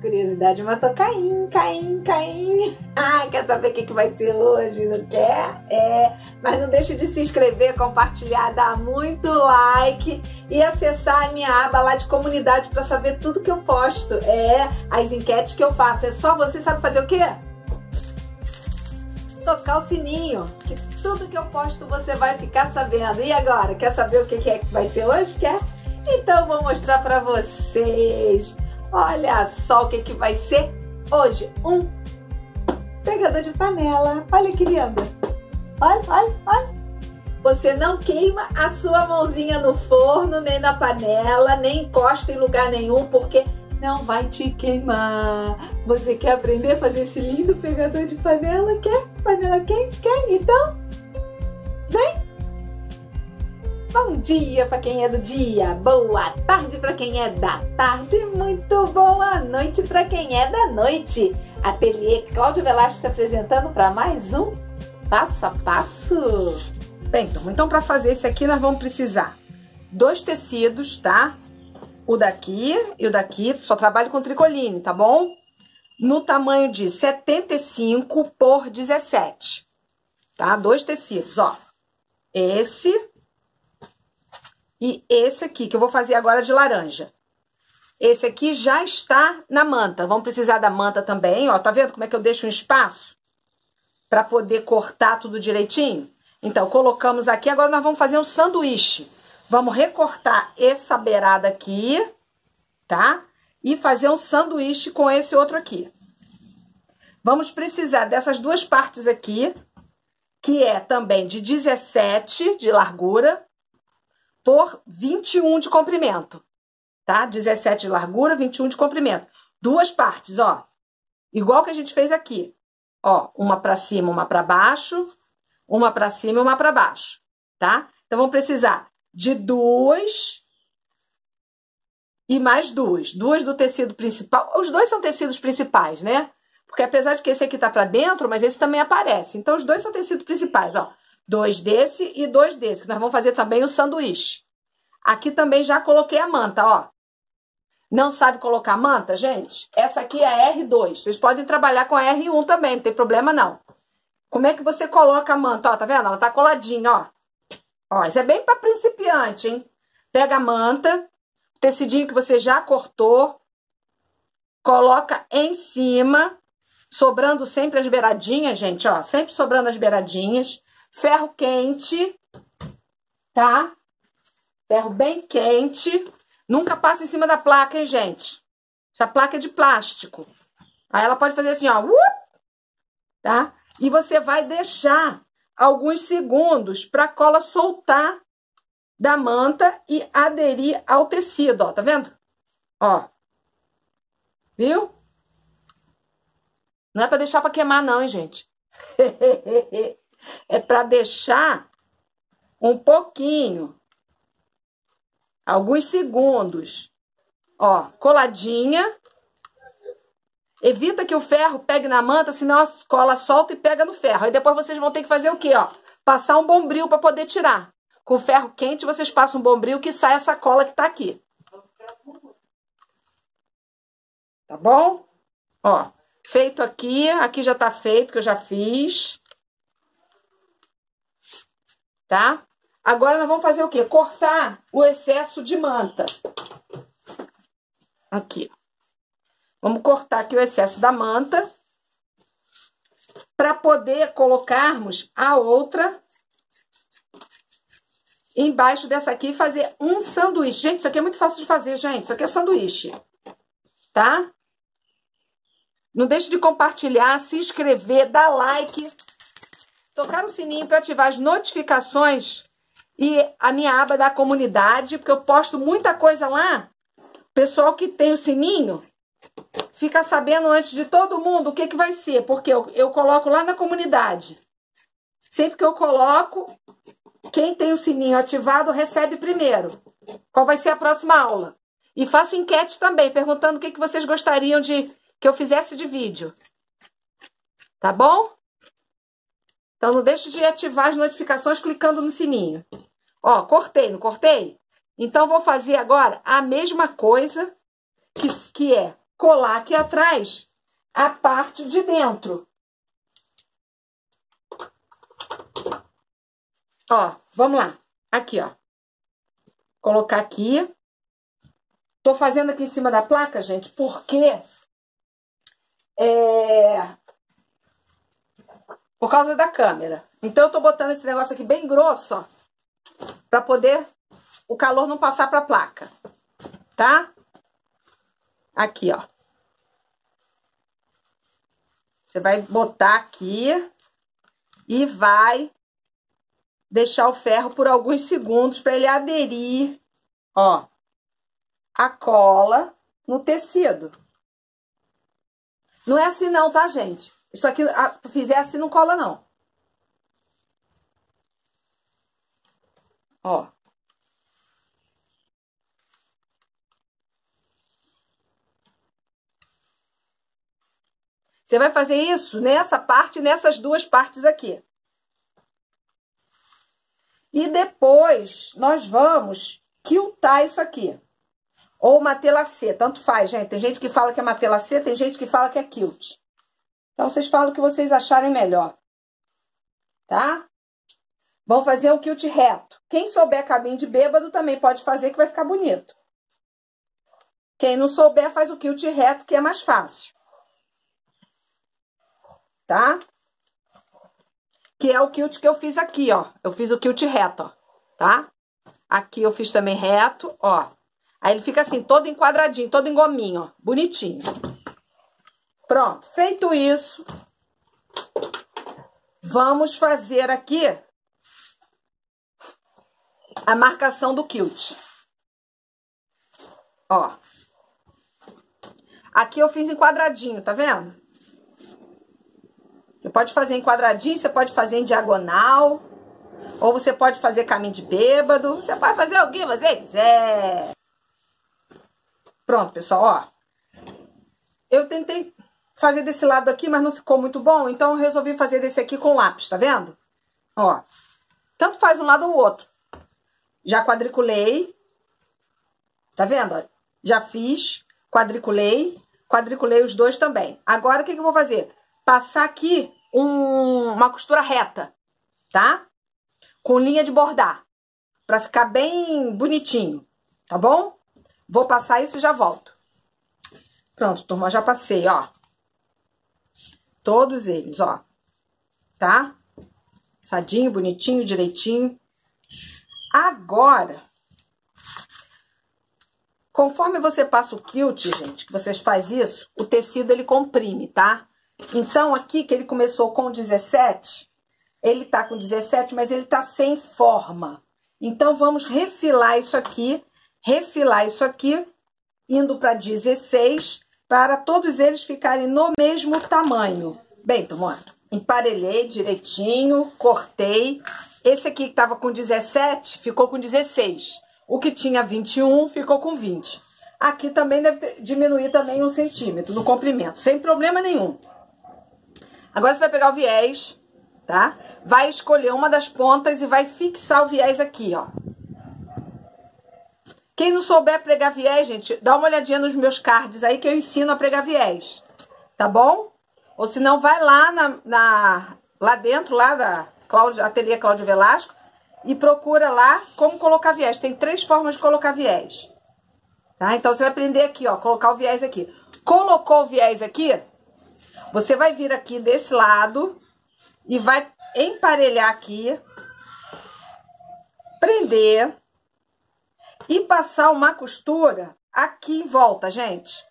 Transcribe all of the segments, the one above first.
Curiosidade matou Caim, Caim, Caim. Ah, quer saber o que, que vai ser hoje? Não quer? É. Mas não deixe de se inscrever, compartilhar, dar muito like e acessar a minha aba lá de comunidade para saber tudo que eu posto. É, as enquetes que eu faço. É só você sabe fazer o quê? Tocar o sininho. Que tudo que eu posto você vai ficar sabendo. E agora, quer saber o que é que vai ser hoje? Quer? Então vou mostrar para vocês. Olha só o que, que vai ser hoje. Um pegador de panela. Olha que linda. Olha, olha, olha. Você não queima a sua mãozinha no forno, nem na panela, nem encosta em lugar nenhum, porque não vai te queimar. Você quer aprender a fazer esse lindo pegador de panela? Quer? Panela quente? Quer? Então! Bom dia para quem é do dia, boa tarde para quem é da tarde, muito boa noite para quem é da noite. Ateliê Cláudio Velasco se apresentando para mais um passo a passo. Bem, então, então para fazer esse aqui nós vamos precisar dois tecidos, tá? O daqui e o daqui, só trabalho com tricoline, tá bom? No tamanho de 75 por 17, tá? Dois tecidos, ó. Esse e esse aqui, que eu vou fazer agora de laranja. Esse aqui já está na manta. Vamos precisar da manta também, ó. Tá vendo como é que eu deixo um espaço? Para poder cortar tudo direitinho? Então, colocamos aqui. Agora, nós vamos fazer um sanduíche. Vamos recortar essa beirada aqui, tá? E fazer um sanduíche com esse outro aqui. Vamos precisar dessas duas partes aqui, que é também de 17 de largura por 21 de comprimento, tá? 17 de largura, 21 de comprimento. Duas partes, ó. Igual que a gente fez aqui. Ó, uma para cima, uma para baixo, uma para cima e uma para baixo, tá? Então, vamos precisar de duas e mais duas. Duas do tecido principal. Os dois são tecidos principais, né? Porque apesar de que esse aqui tá para dentro, mas esse também aparece. Então, os dois são tecidos principais, ó. Dois desse e dois desse, nós vamos fazer também o sanduíche. Aqui também já coloquei a manta, ó. Não sabe colocar manta, gente? Essa aqui é a R2. Vocês podem trabalhar com a R1 também, não tem problema não. Como é que você coloca a manta? Ó, tá vendo? Ela tá coladinha, ó. Ó, isso é bem para principiante, hein? Pega a manta, tecidinho que você já cortou, coloca em cima, sobrando sempre as beiradinhas, gente, ó. Sempre sobrando as beiradinhas ferro quente, tá? Ferro bem quente. Nunca passa em cima da placa, hein, gente? Essa placa é de plástico. Aí ela pode fazer assim, ó, uh, tá? E você vai deixar alguns segundos para a cola soltar da manta e aderir ao tecido, ó, tá vendo? Ó. Viu? Não é para deixar para queimar não, hein, gente? é para deixar um pouquinho, alguns segundos, ó, coladinha. Evita que o ferro pegue na manta, senão a cola solta e pega no ferro. Aí depois vocês vão ter que fazer o quê, ó? Passar um bombril para poder tirar. Com ferro quente, vocês passam um bombril que sai essa cola que tá aqui. Tá bom? Ó, feito aqui, aqui já tá feito, que eu já fiz tá? Agora nós vamos fazer o quê? Cortar o excesso de manta. Aqui. Vamos cortar aqui o excesso da manta para poder colocarmos a outra embaixo dessa aqui e fazer um sanduíche. Gente, isso aqui é muito fácil de fazer, gente. Isso aqui é sanduíche, tá? Não deixe de compartilhar, se inscrever, dar like tocar o sininho para ativar as notificações e a minha aba da comunidade, porque eu posto muita coisa lá. Pessoal que tem o sininho fica sabendo antes de todo mundo o que, que vai ser, porque eu, eu coloco lá na comunidade. Sempre que eu coloco, quem tem o sininho ativado recebe primeiro. Qual vai ser a próxima aula? E faço enquete também, perguntando o que, que vocês gostariam de que eu fizesse de vídeo. Tá bom? Então, não deixe de ativar as notificações clicando no sininho. Ó, cortei, não cortei? Então, vou fazer agora a mesma coisa que, que é colar aqui atrás a parte de dentro. Ó, vamos lá. Aqui, ó. Colocar aqui. Tô fazendo aqui em cima da placa, gente, porque é por causa da câmera. Então eu tô botando esse negócio aqui bem grosso, ó, para poder o calor não passar para a placa. Tá? Aqui, ó. Você vai botar aqui e vai deixar o ferro por alguns segundos para ele aderir, ó, a cola no tecido. Não é assim não, tá, gente? Isso aqui, a, fizer assim, não cola não. Ó. Você vai fazer isso nessa parte, nessas duas partes aqui. E depois nós vamos quiltar isso aqui. Ou matelacê, tanto faz, gente. Tem gente que fala que é matelacê, tem gente que fala que é quilt. Então, vocês falam o que vocês acharem melhor. Tá? Vamos fazer um quilt reto. Quem souber cabinho de bêbado também pode fazer, que vai ficar bonito. Quem não souber, faz o quilt reto, que é mais fácil tá? Que é o quilt que eu fiz aqui, ó. Eu fiz o quilt reto, ó, tá? Aqui eu fiz também reto, ó. Aí ele fica assim, todo enquadradinho, todo em gominho, ó. Bonitinho. Pronto, feito isso, vamos fazer aqui a marcação do quilt. Ó. Aqui eu fiz em quadradinho, tá vendo? Você pode fazer em quadradinho, você pode fazer em diagonal, ou você pode fazer caminho de bêbado, você pode fazer o que você quiser. Pronto, pessoal, ó. Eu tentei fazer desse lado aqui, mas não ficou muito bom, então eu resolvi fazer desse aqui com lápis, tá vendo? Ó, tanto faz um lado ou outro. Já quadriculei, tá vendo? Já fiz, quadriculei, quadriculei os dois também. Agora, o que, que eu vou fazer? passar aqui um, uma costura reta, tá? Com linha de bordar, pra ficar bem bonitinho, tá bom? Vou passar isso e já volto. Pronto, turma, já passei, ó. Todos eles, ó. Tá? Sadinho, bonitinho, direitinho. Agora, conforme você passa o quilt, gente, que vocês faz isso, o tecido ele comprime, tá? Então, aqui que ele começou com 17, ele tá com 17, mas ele tá sem forma. Então, vamos refilar isso aqui, refilar isso aqui, indo para 16, para todos eles ficarem no mesmo tamanho. Bem, turma, emparelhei direitinho, cortei. Esse aqui que tava com 17, ficou com 16. O que tinha 21, ficou com 20. Aqui também deve diminuir também um centímetro no comprimento, sem problema nenhum. Agora você vai pegar o viés, tá? Vai escolher uma das pontas e vai fixar o viés aqui, ó. Quem não souber pregar viés, gente, dá uma olhadinha nos meus cards aí que eu ensino a pregar viés, tá bom? Ou se não, vai lá na, na, lá dentro, lá da Cláudia, Ateliê Cláudio Velasco, e procura lá como colocar viés. Tem três formas de colocar viés, tá? Então, você vai aprender aqui, ó, colocar o viés aqui. Colocou o viés aqui, você vai vir aqui desse lado e vai emparelhar aqui, prender e passar uma costura aqui em volta, gente.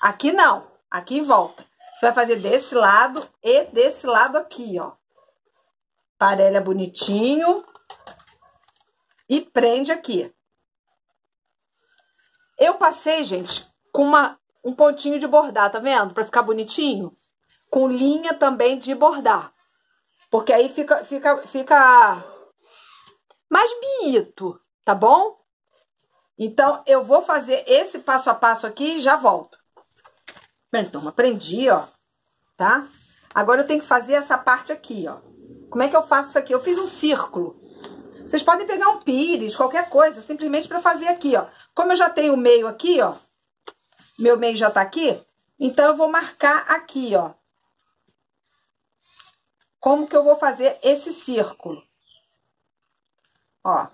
Aqui não, aqui em volta. Você vai fazer desse lado e desse lado aqui, ó. Parelha bonitinho e prende aqui. Eu passei, gente, com uma, um pontinho de bordar, tá vendo? Pra ficar bonitinho com linha também de bordar. Porque aí fica, fica, fica mais bonito, tá bom? Então, eu vou fazer esse passo a passo aqui e já volto. Bem, aprendi, ó, tá? Agora eu tenho que fazer essa parte aqui, ó. Como é que eu faço isso aqui? Eu fiz um círculo. Vocês podem pegar um pires, qualquer coisa, simplesmente para fazer aqui, ó. Como eu já tenho o meio aqui, ó, meu meio já tá aqui, então eu vou marcar aqui, ó. Como que eu vou fazer esse círculo? Ó.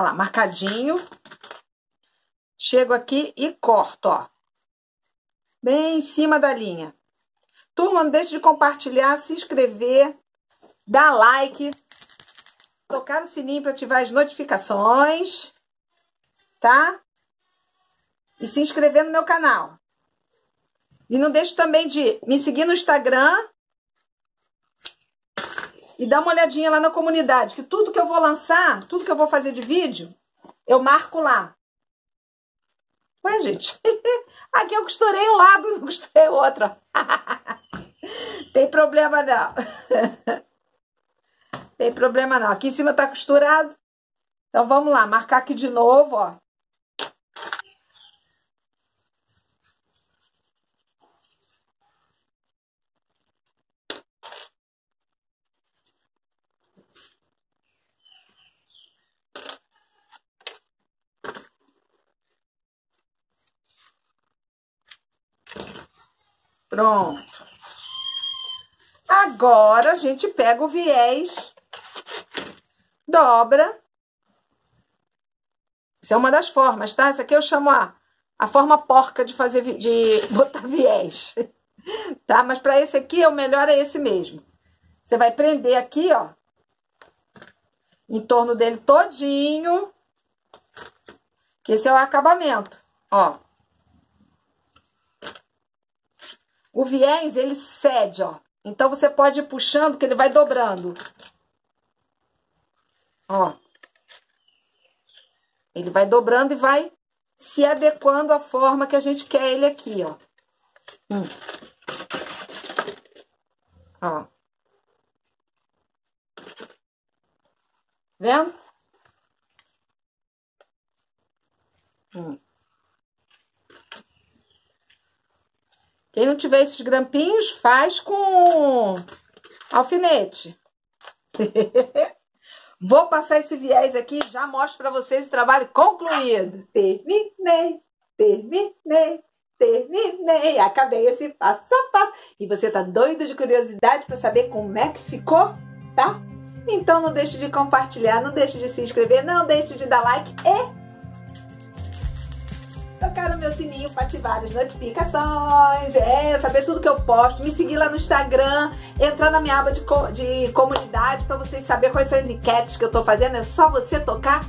Tá lá, marcadinho. Chego aqui e corto, ó. Bem em cima da linha. Turma, não deixe de compartilhar, se inscrever, dar like, tocar o sininho para ativar as notificações, tá? E se inscrever no meu canal. E não deixe também de me seguir no Instagram e dá uma olhadinha lá na comunidade, que tudo que eu vou lançar, tudo que eu vou fazer de vídeo, eu marco lá. Ué, gente, aqui eu costurei um lado, não costurei o outro. Tem problema não. Tem problema não. Aqui em cima tá costurado. Então, vamos lá, marcar aqui de novo, ó. Pronto. Agora, a gente pega o viés, dobra. Isso é uma das formas, tá? Essa aqui eu chamo a, a forma porca de fazer, de botar viés. Tá? Mas para esse aqui, o melhor é esse mesmo. Você vai prender aqui, ó. Em torno dele todinho. Que esse é o acabamento, ó. O viés, ele cede, ó. Então, você pode ir puxando que ele vai dobrando. Ó. Ele vai dobrando e vai se adequando à forma que a gente quer ele aqui, ó. Hum. Ó. Vendo? Hum. Quem não tiver esses grampinhos, faz com alfinete. Vou passar esse viés aqui e já mostro para vocês o trabalho concluído. Terminei, terminei, terminei. Acabei esse passo a passo. E você tá doido de curiosidade para saber como é que ficou, tá? Então não deixe de compartilhar, não deixe de se inscrever, não deixe de dar like e tocar no meu sininho para ativar as notificações, é, saber tudo que eu posto, me seguir lá no Instagram, entrar na minha aba de, de comunidade para vocês saberem quais são as enquetes que eu tô fazendo, é só você tocar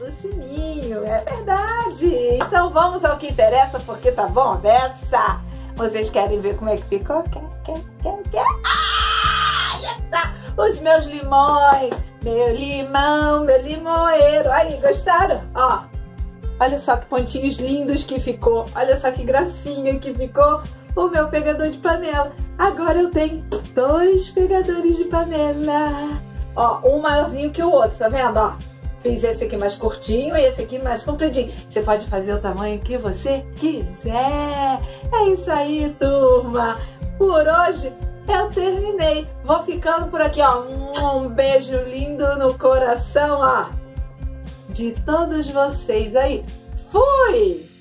no sininho, é verdade. Então vamos ao que interessa, porque tá bom dessa. Vocês querem ver como é que ficou? Quer, quer, quer, quer? Ah, tá. Os meus limões, meu limão, meu limoeiro. Aí, gostaram? Ó, Olha só que pontinhos lindos que ficou. Olha só que gracinha que ficou o meu pegador de panela. Agora eu tenho dois pegadores de panela. Ó, um maiorzinho que o outro, tá vendo? Ó, fiz esse aqui mais curtinho e esse aqui mais compridinho. Você pode fazer o tamanho que você quiser. É isso aí, turma. Por hoje eu terminei. Vou ficando por aqui, ó. Um beijo lindo no coração, ó de todos vocês aí. Fui!